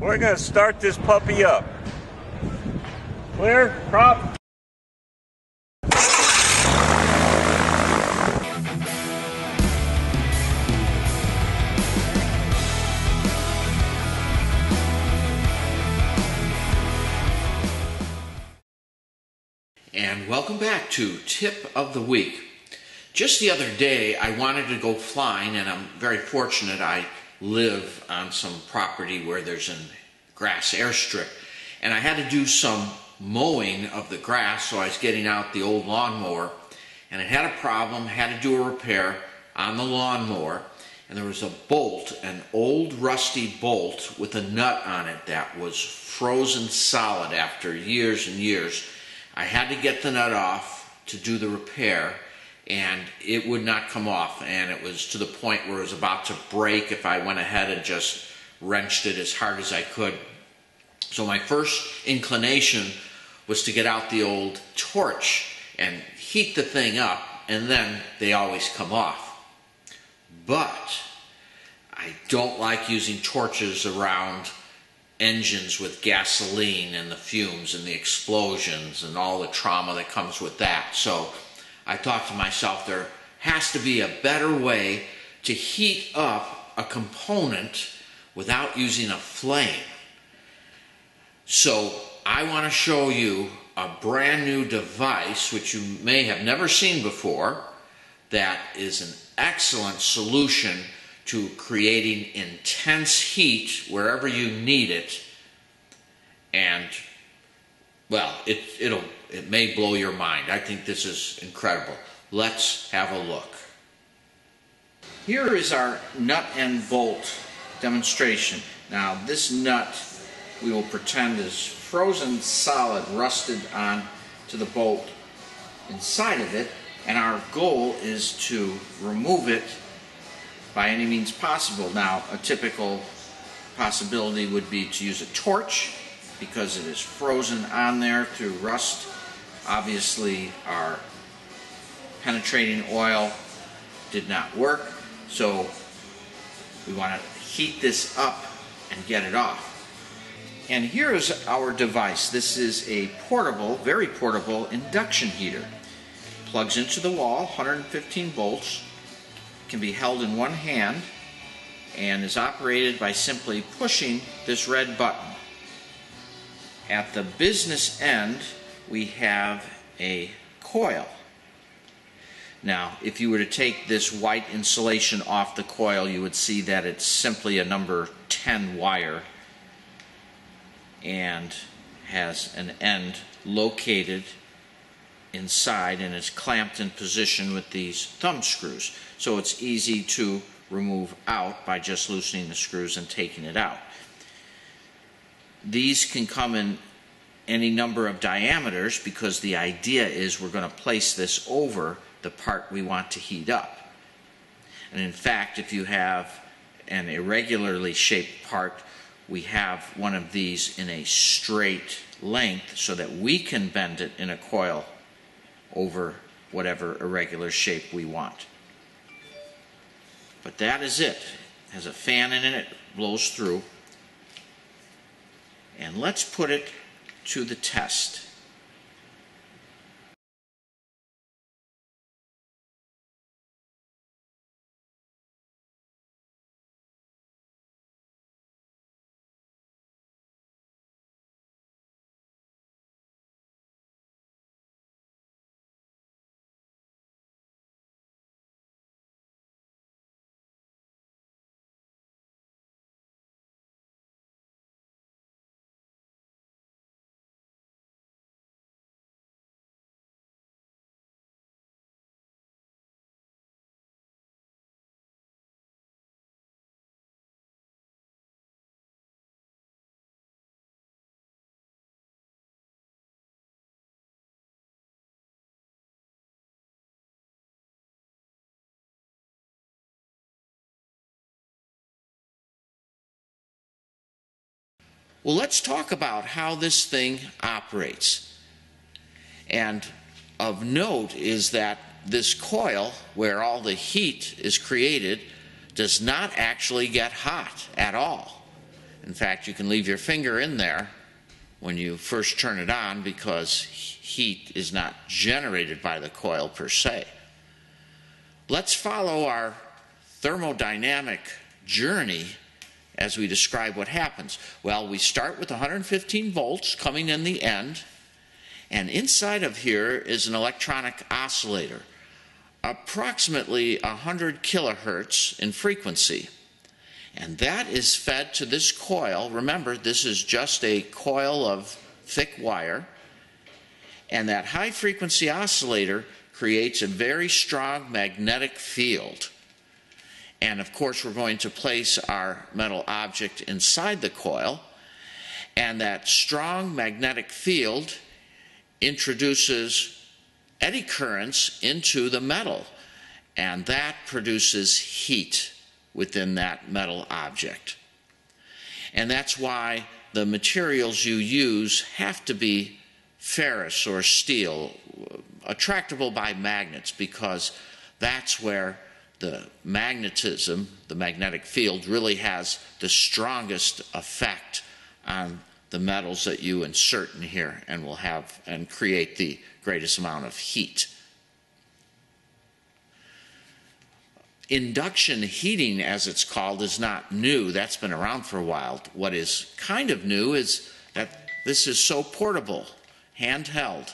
We're going to start this puppy up. Clear? Prop? And welcome back to Tip of the Week. Just the other day, I wanted to go flying, and I'm very fortunate I live on some property where there's a grass airstrip. And I had to do some mowing of the grass, so I was getting out the old lawnmower. And it had a problem, had to do a repair on the lawnmower. And there was a bolt, an old rusty bolt with a nut on it that was frozen solid after years and years. I had to get the nut off to do the repair and it would not come off. And it was to the point where it was about to break if I went ahead and just wrenched it as hard as I could. So my first inclination was to get out the old torch and heat the thing up, and then they always come off. But I don't like using torches around engines with gasoline and the fumes and the explosions and all the trauma that comes with that. So I thought to myself, there has to be a better way to heat up a component without using a flame. So I want to show you a brand new device which you may have never seen before that is an excellent solution to creating intense heat wherever you need it and well it, it'll it may blow your mind. I think this is incredible. Let's have a look. Here is our nut and bolt demonstration. Now this nut we will pretend is frozen solid, rusted on to the bolt inside of it, and our goal is to remove it by any means possible. Now, a typical possibility would be to use a torch because it is frozen on there through rust Obviously, our penetrating oil did not work, so we want to heat this up and get it off. And here is our device. This is a portable, very portable induction heater. Plugs into the wall, 115 volts, can be held in one hand, and is operated by simply pushing this red button. At the business end, we have a coil. Now, if you were to take this white insulation off the coil, you would see that it's simply a number 10 wire and has an end located inside and is clamped in position with these thumb screws. So it's easy to remove out by just loosening the screws and taking it out. These can come in any number of diameters because the idea is we're going to place this over the part we want to heat up. And in fact, if you have an irregularly shaped part, we have one of these in a straight length so that we can bend it in a coil over whatever irregular shape we want. But that is it. it has a fan in it, it blows through. And let's put it to the test. Well, let's talk about how this thing operates. And of note is that this coil, where all the heat is created, does not actually get hot at all. In fact, you can leave your finger in there when you first turn it on because heat is not generated by the coil per se. Let's follow our thermodynamic journey as we describe what happens. Well, we start with 115 volts coming in the end, and inside of here is an electronic oscillator, approximately 100 kilohertz in frequency. And that is fed to this coil. Remember, this is just a coil of thick wire. And that high frequency oscillator creates a very strong magnetic field. And of course, we're going to place our metal object inside the coil. And that strong magnetic field introduces eddy currents into the metal. And that produces heat within that metal object. And that's why the materials you use have to be ferrous or steel, attractable by magnets, because that's where the magnetism, the magnetic field, really has the strongest effect on the metals that you insert in here and will have and create the greatest amount of heat. Induction heating, as it's called, is not new. That's been around for a while. What is kind of new is that this is so portable, handheld,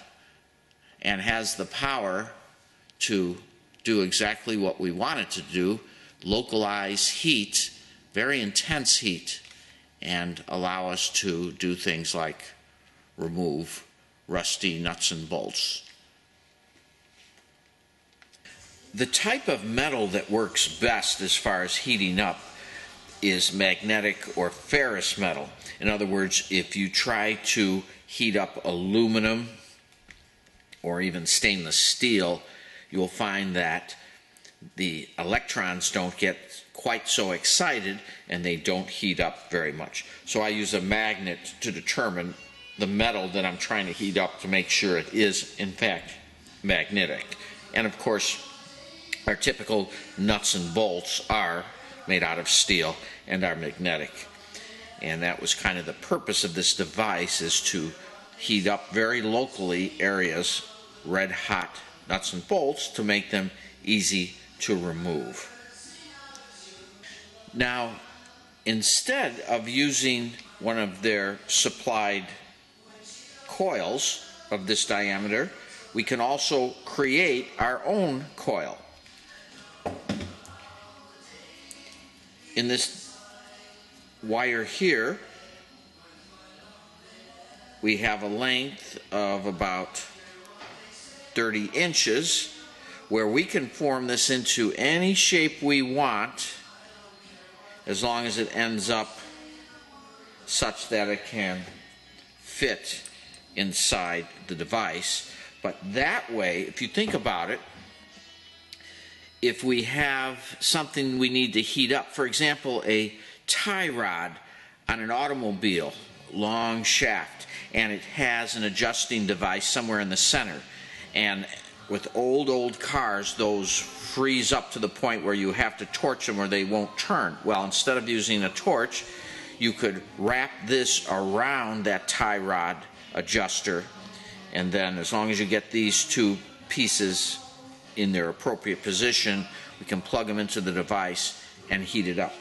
and has the power to do exactly what we want it to do localize heat, very intense heat, and allow us to do things like remove rusty nuts and bolts. The type of metal that works best as far as heating up is magnetic or ferrous metal. In other words, if you try to heat up aluminum or even stainless steel, you'll find that the electrons don't get quite so excited and they don't heat up very much. So I use a magnet to determine the metal that I'm trying to heat up to make sure it is in fact magnetic. And of course, our typical nuts and bolts are made out of steel and are magnetic. And that was kind of the purpose of this device is to heat up very locally areas red hot nuts and bolts to make them easy to remove. Now, instead of using one of their supplied coils of this diameter, we can also create our own coil. In this wire here, we have a length of about 30 inches where we can form this into any shape we want as long as it ends up such that it can fit inside the device. But that way, if you think about it, if we have something we need to heat up, for example, a tie rod on an automobile, long shaft, and it has an adjusting device somewhere in the center and with old, old cars, those freeze up to the point where you have to torch them or they won't turn. Well, instead of using a torch, you could wrap this around that tie rod adjuster, and then as long as you get these two pieces in their appropriate position, we can plug them into the device and heat it up.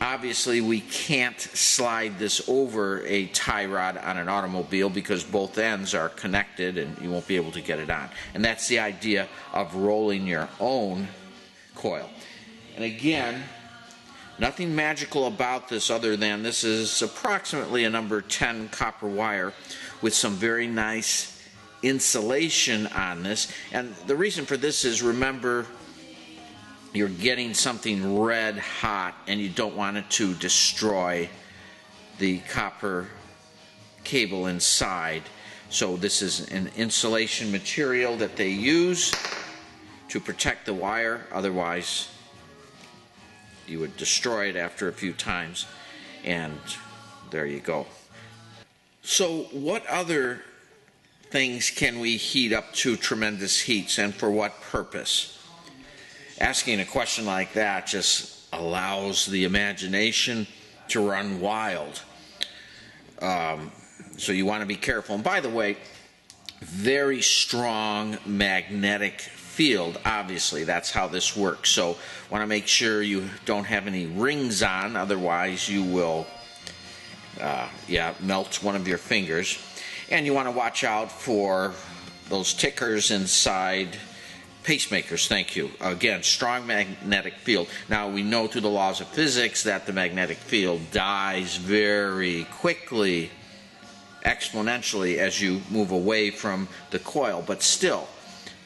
Obviously, we can't slide this over a tie rod on an automobile because both ends are connected and you won't be able to get it on. And that's the idea of rolling your own coil. And again, nothing magical about this other than this is approximately a number 10 copper wire with some very nice insulation on this. And the reason for this is remember you're getting something red hot and you don't want it to destroy the copper cable inside. So this is an insulation material that they use to protect the wire. Otherwise, you would destroy it after a few times. And there you go. So what other things can we heat up to tremendous heats and for what purpose? Asking a question like that just allows the imagination to run wild. Um, so you want to be careful. And by the way, very strong magnetic field, obviously. That's how this works. So want to make sure you don't have any rings on, otherwise you will, uh, yeah, melt one of your fingers. And you want to watch out for those tickers inside pacemakers, thank you. Again, strong magnetic field. Now, we know through the laws of physics that the magnetic field dies very quickly, exponentially, as you move away from the coil, but still,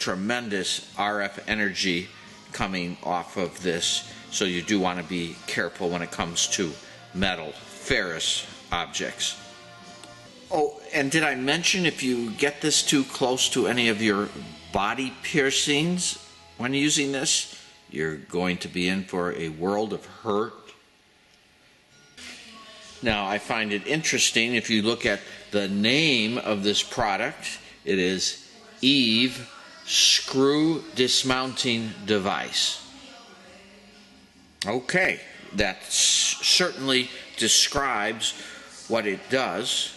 tremendous RF energy coming off of this. So, you do want to be careful when it comes to metal, ferrous objects. Oh, and did I mention if you get this too close to any of your body piercings when using this, you're going to be in for a world of hurt. Now, I find it interesting if you look at the name of this product, it is Eve Screw Dismounting Device. Okay, that certainly describes what it does.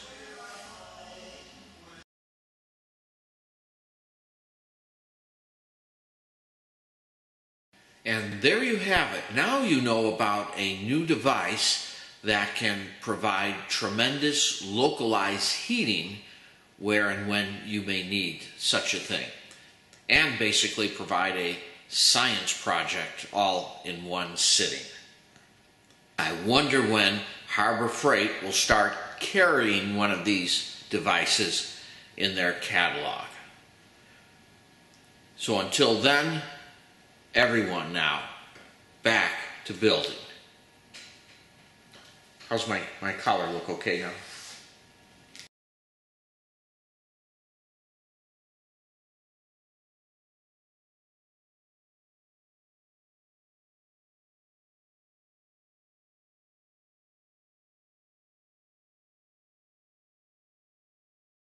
And there you have it. Now you know about a new device that can provide tremendous localized heating where and when you may need such a thing. And basically provide a science project all in one sitting. I wonder when Harbor Freight will start carrying one of these devices in their catalog. So until then, everyone now back to building. How's my, my collar look okay now?